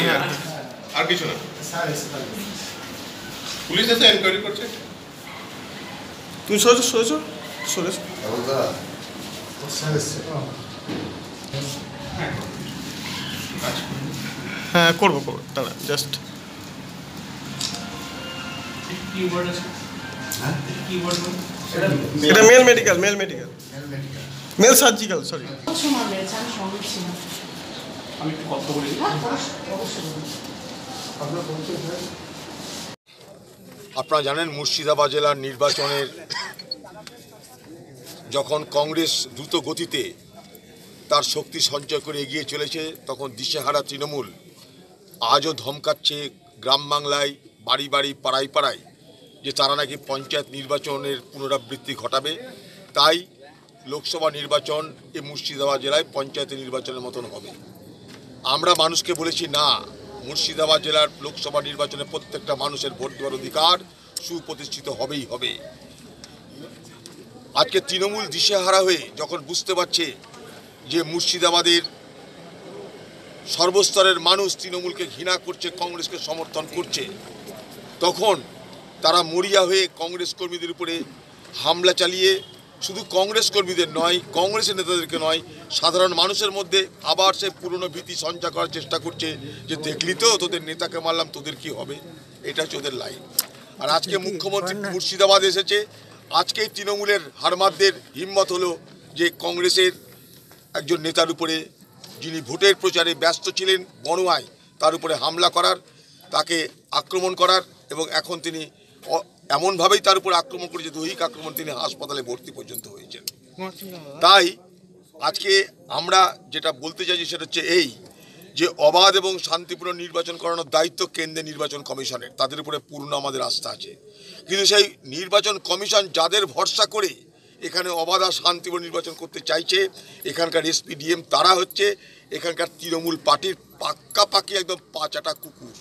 এই আর কিছু না। পুলিশ এসে এনকোয়ারি করছে। তুমি সরেছো সরেছো সরেছো হ্যাঁ করব করব। দাঁড়া জাস্ট এটা male medical male medical male surgical sorry আমি একটু কথা বলি। হ্যাঁ। আপনারা জানেন মুর্শিদাবাদ জেলার নির্বাচনের যখন কংগ্রেস দ্রুত গতিতে তার শক্তি সঞ্চয় করে এগিয়ে চলেছে তখন দিশেহারা তৃণমূল আজও ধমকাচ্ছে গ্রাম বাংলায় বাড়ি বাড়ি পাড়ায় পাড়ায় যে তারা নাকি পঞ্চায়েত নির্বাচনের পুনরাবৃত্তি ঘটাবে। তাই লোকসভা নির্বাচন এই মুর্শিদাবাদ জেলায় পঞ্চায়েত নির্বাচনের মতন হবে। আমরা মানুষকে বলেছি, না, মুর্শিদাবাদ জেলার লোকসভা নির্বাচনে প্রত্যেকটা মানুষের ভোট দেওয়ার অধিকার সুপ্রতিষ্ঠিত হবেই হবে। আজকে তৃণমূল দিশেহারা হয়ে যখন বুঝতে পারছে যে মুর্শিদাবাদের সর্বস্তরের মানুষ তৃণমূলকে ঘৃণা করছে, কংগ্রেসকে সমর্থন করছে, তখন তারা মরিয়া হয়ে কংগ্রেস কর্মীদের উপরে হামলা চালিয়ে শুধু কংগ্রেস কর্মীদের নয় কংগ্রেসের নেতাদেরকে নয় সাধারণ মানুষের মধ্যে আবার সে পুরনো ভীতি সঞ্চার করার চেষ্টা করছে যে দেখলি তো তোদের নেতাকে মারলাম তোদের কি হবে? এটা হচ্ছে ওদের লাইন আর আজকে মুখ্যমন্ত্রী মুর্শিদাবাদ এসেছে। আজকেই তৃণমূলের হারমারদের হিম্মত হলো যে কংগ্রেসের একজন নেতার উপরে যিনি ভোটের প্রচারে ব্যস্ত ছিলেন বড়ুয়ায় তার উপরে হামলা করার তাকে আক্রমণ করার এবং এখন তিনি এমনভাবেই তার উপর আক্রমণ করেছে দৈহিক আক্রমণ তিনি হাসপাতালে ভর্তি পর্যন্ত হয়েছেন। তাই আজকে আমরা যেটা বলতে চাইছি সেটা হচ্ছে এই যে অবাধ এবং শান্তিপূর্ণ নির্বাচন করানোর দায়িত্ব কেন্দ্রের নির্বাচন কমিশনের তাদের উপরে পূর্ণ আমাদের আস্থা আছে। কিন্তু সেই নির্বাচন কমিশন যাদের ভরসা করে এখানে অবাধ আর শান্তিপূর্ণ নির্বাচন করতে চাইছে এখানকার এসপি ডিএম তারা হচ্ছে এখানকার তৃণমূল পার্টির পাক্কা পাকি একদম পাঁচাটা কুকুর।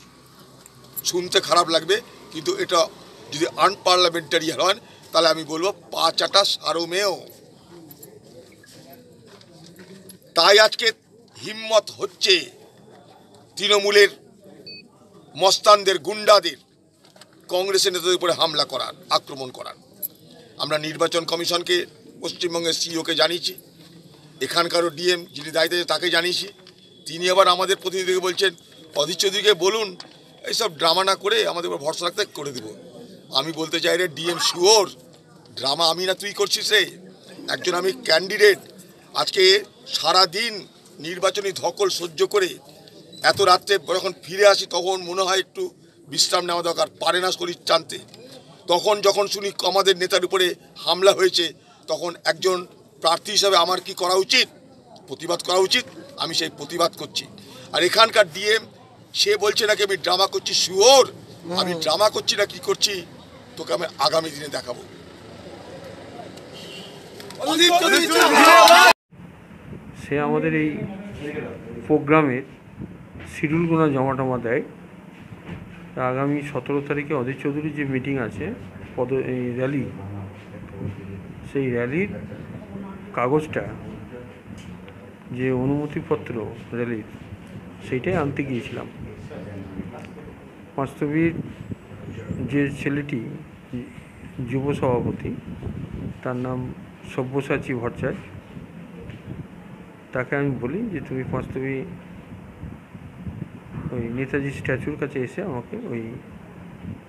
শুনতে খারাপ লাগবে কিন্তু এটা যদি আনপার্লামেন্টারি হন, তাহলে আমি বলব পাঁচাটা সারমেয়। তাই আজকে হিম্মত হচ্ছে তৃণমূলের মস্তানদের গুন্ডাদের কংগ্রেসের নেতাদের উপরে হামলা করার, আক্রমণ করার। আমরা নির্বাচন কমিশনকে, পশ্চিমবঙ্গের সিইওকে জানিয়েছি এখানকারও ডিএম যিনি দায়িত্বে তাকে জানিয়েছি। তিনি আবার আমাদের প্রতিনিধিকে বলছেন, অধীর চৌধুরীকে বলুন, এইসব ড্রামা না করে আমাদের উপর ভরসা রাখতে করে দেবো। আমি বলতে চাই রে ডিএম শিওর ড্রামা আমি না তুই করছিস রে? একজন আমি ক্যান্ডিডেট আজকে সারা দিন নির্বাচনী ধকল সহ্য করে এত রাত্রে যখন ফিরে আসি তখন মনে হয় একটু বিশ্রাম নেওয়া দরকার পারে না শরীর টানতে। তখন যখন শুনি আমাদের নেতার উপরে হামলা হয়েছে তখন একজন প্রার্থী হিসাবে আমার কি করা উচিত? প্রতিবাদ করা উচিত? আমি সেই প্রতিবাদ করছি। আর এখানকার ডিএম সে বলছে নাকি আমি ড্রামা করছি শিওর আমি ড্রামা করছি না কি করছি? তোকে আমি আগামী দিনে দেখাবো। সে আমাদের এই প্রোগ্রামের শিডিউলগুলো জমা টমা দেয়। আগামী সতেরো তারিখে অধীর চৌধুরীর যে মিটিং আছে, পদ, এই র্যালি, সেই র্যালির কাগজটা, যে অনুমতিপত্র র্যালির, সেইটাই আনতে গিয়েছিলাম। বাস্তবিক যে ছেলেটি যুব সভাপতি, তার নাম সব্যসাচী ভট্টাচার্য। তাকে আমি বলি যে, তুমি বাস্তবে ওই নেতাজি স্ট্যাচুর কাছে এসে আমাকে ওই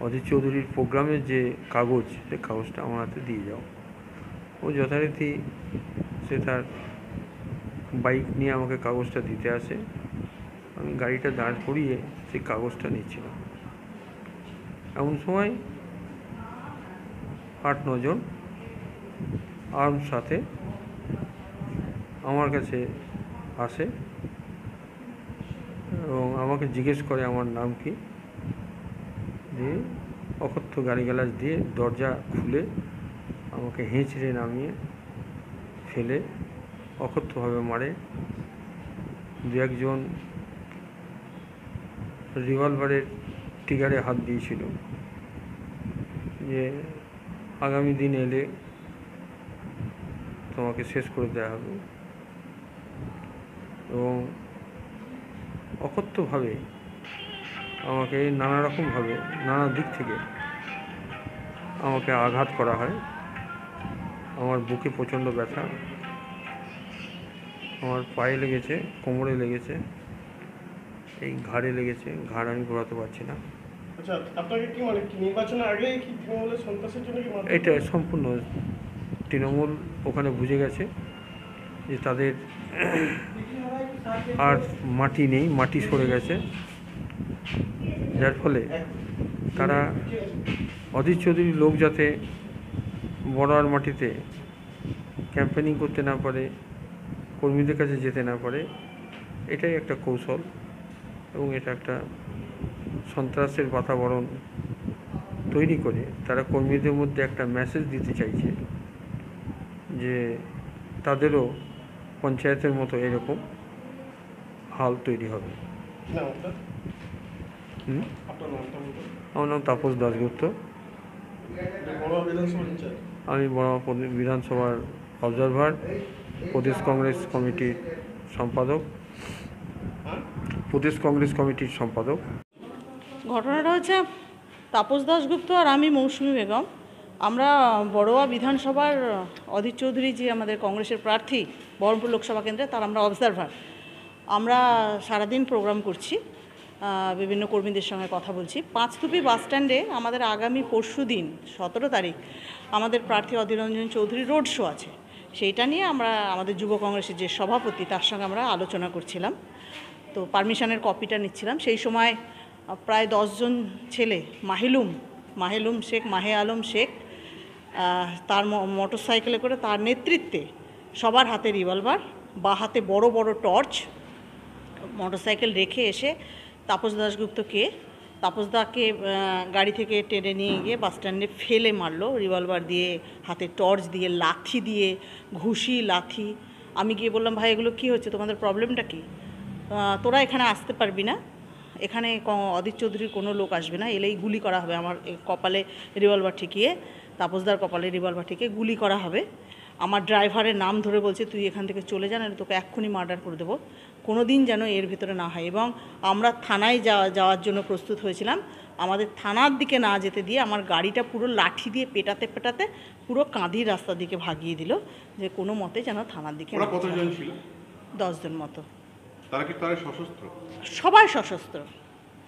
অধীর চৌধুরীর প্রোগ্রামের যে কাগজ সে কাগজটা আমার হাতে দিয়ে যাও। ও যথারীতি সে তার বাইক নিয়ে আমাকে কাগজটা দিতে আসে। আমি গাড়িটা দাঁড় করিয়ে সেই কাগজটা নিচ্ছিলাম। এমন সময় আট নজন আর্ম সাথে আমার কাছে আসে এবং আমাকে জিজ্ঞেস করে আমার নাম কি? দিয়ে অকথ্য গালিগালাজ দিয়ে দরজা খুলে আমাকে হেঁচড়ে নামিয়ে ফেলে, অকথ্যভাবে মারে। দু একজন রিভলভারের টিগারে হাত দিয়েছিল যে আগামী দিন এলে তোমাকে শেষ করে দেওয়া হবে। এবং অকথ্যভাবে আমাকে নানা রকমভাবে, নানা দিক থেকে আমাকে আঘাত করা হয়। আমার বুকে প্রচণ্ড ব্যথা, আমার পায়ে লেগেছে, কোমরে লেগেছে, এই ঘাড়ে লেগেছে, ঘাড় আমি ঘোরাতে পারছি না। আচ্ছা মানে এটা সম্পূর্ণ তৃণমূল ওখানে বুঝে গেছে যে তাদের আর মাটি নেই, মাটি সরে গেছে। যার ফলে তারা অধীর চৌধুরীর লোক যাতে বড়ার মাটিতে ক্যাম্পেনিং করতে না পারে, কর্মীদের কাছে যেতে না পারে, এটাই একটা কৌশল এবং এটা একটা সন্ত্রাসের বাতাবরণ তৈরি করে তারা কর্মীদের মধ্যে একটা মেসেজ দিতে চাইছে যে তাদেরও পঞ্চায়েতের মতো এরকম হাল তৈরি হবে। আমার নাম তাপস দাসগুপ্ত আমি বড় বিধানসভার অবজারভার প্রদেশ কংগ্রেস কমিটির সম্পাদক। প্রদেশ কংগ্রেস কমিটির সম্পাদক। ঘটনাটা হচ্ছে তাপস দাসগুপ্ত আর আমি মৌসুমী বেগম। আমরা বড়োয়া বিধানসভার অধীর চৌধুরী যে আমাদের কংগ্রেসের প্রার্থী বহরমপুর লোকসভা কেন্দ্রে, তার আমরা অবজারভার আমরা সারাদিন প্রোগ্রাম করছি বিভিন্ন কর্মীদের সঙ্গে কথা বলছি। পাঁচতুপি বাস স্ট্যান্ডে আমাদের আগামী পরশু দিন, সতেরো তারিখ, আমাদের প্রার্থী অধীররঞ্জন চৌধুরী রোড শো আছে। সেইটা নিয়ে আমরা আমাদের যুব কংগ্রেসের যে সভাপতি, তার সঙ্গে আমরা আলোচনা করছিলাম। তো পারমিশনের কপিটা নিচ্ছিলাম। সেই সময় প্রায় দশজন ছেলে, মাহিলুম, মাহেলুম শেখ, মাহে আলম শেখ তার মোটর সাইকেলে করে তার নেতৃত্বে সবার হাতে রিভলভার বা হাতে বড় বড় টর্চ মোটরসাইকেল রেখে এসে তাপস দাসগুপ্তকে তাপসদাকে গাড়ি থেকে টেনে নিয়ে গিয়ে বাস স্ট্যান্ডে ফেলে মারলো রিভলভার দিয়ে হাতে টর্চ দিয়ে, লাথি দিয়ে, ঘুষি, লাথি। আমি গিয়ে বললাম, ভাই, এগুলো কী হচ্ছে? তোমাদের প্রবলেমটা কী? তোরা এখানে আসতে পারবি না। এখানে ক- অদিত চৌধুরীর কোনো লোক আসবে না এলেই গুলি করা হবে। আমার কপালে রিভলভার ঠেকিয়ে তাপসদার কপালে রিভলভার ঠেকিয়ে গুলি করা হবে। আমার ড্রাইভারের নাম ধরে বলছে তুই এখান থেকে চলে যা নাহলে তোকে এক্ষুনি মার্ডার করে দেবো। কোনো দিন যেন এর ভিতরে না হয় এবং আমরা থানায় যাওয়া যাওয়ার জন্য প্রস্তুত হয়েছিলাম। আমাদের থানার দিকে না যেতে দিয়ে আমার গাড়িটা পুরো লাঠি দিয়ে পেটাতে পেটাতে পুরো কাঁদির রাস্তার দিকে ভাগিয়ে দিল যে কোনো মতে যেন থানার দিকে দশজন মতো। তারা কি তারা সশস্ত্র? সবাই সশস্ত্র।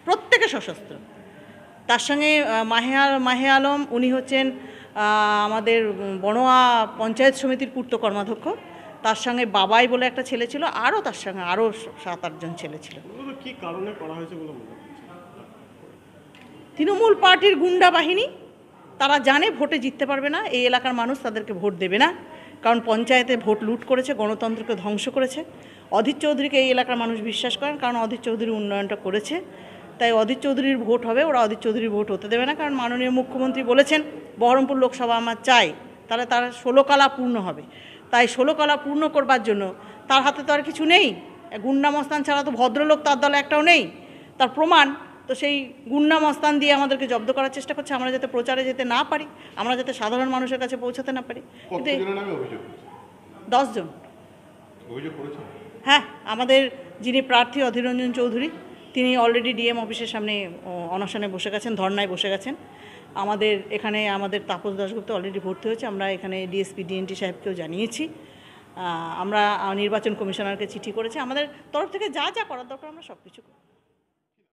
প্রত্যেকে সশস্ত্র। তার সঙ্গে মাহে মাহে আলম উনি হচ্ছেন আমাদের বনোয়া পঞ্চায়েত সমিতির পূর্ত কর্মাধ্যক্ষ। তার সঙ্গে বাবাই বলে একটা ছেলে ছিল আরও তার সঙ্গে আরও সাত আটজন ছেলে ছিল। কি কারণে করা হয়েছে বলে তৃণমূল পার্টির গুন্ডা বাহিনী তারা জানে ভোটে জিততে পারবে না এই এলাকার মানুষ তাদেরকে ভোট দেবে না। কারণ পঞ্চায়েতে ভোট লুট করেছে, গণতন্ত্রকে ধ্বংস করেছে। অধীর চৌধুরীকে এই এলাকার মানুষ বিশ্বাস করেন, কারণ অধীর চৌধুরী উন্নয়নটা করেছে। তাই অধীর চৌধুরীর ভোট হবে, ওরা অধীর চৌধুরীর ভোট হতে দেবে না, কারণ মাননীয় মুখ্যমন্ত্রী বলেছেন, বহরমপুর লোকসভা আমার চাই, তাহলে তার ষোলো কালা পূর্ণ হবে। তাই ষোলো কালা পূর্ণ করবার জন্য তার হাতে তো আর কিছু নেই। গুন্ডা মস্তান ছাড়া তো ভদ্রলোক, তার দলে একটাও নেই। তার প্রমাণ তো সেই গুন্ডা মস্তান দিয়ে আমাদেরকে জব্দ করার চেষ্টা করছে আমরা যাতে প্রচারে যেতে না পারি আমরা যাতে সাধারণ মানুষের কাছে পৌঁছাতে না পারি। দশজন। হ্যাঁ আমাদের যিনি প্রার্থী অধীররঞ্জন চৌধুরী তিনি অলরেডি ডিএম অফিসের সামনে অনশনে বসে গেছেন ধর্নায় বসে গেছেন। আমাদের এখানে আমাদের তাপস দাশগুপ্ত অলরেডি ভর্তি হয়েছে আমরা এখানে ডিএসপি ডিএনটি সাহেবকেও জানিয়েছি। আমরা নির্বাচন কমিশনারকে চিঠি করেছি। আমাদের তরফ থেকে যা যা করার দরকার আমরা সব কিছু করি।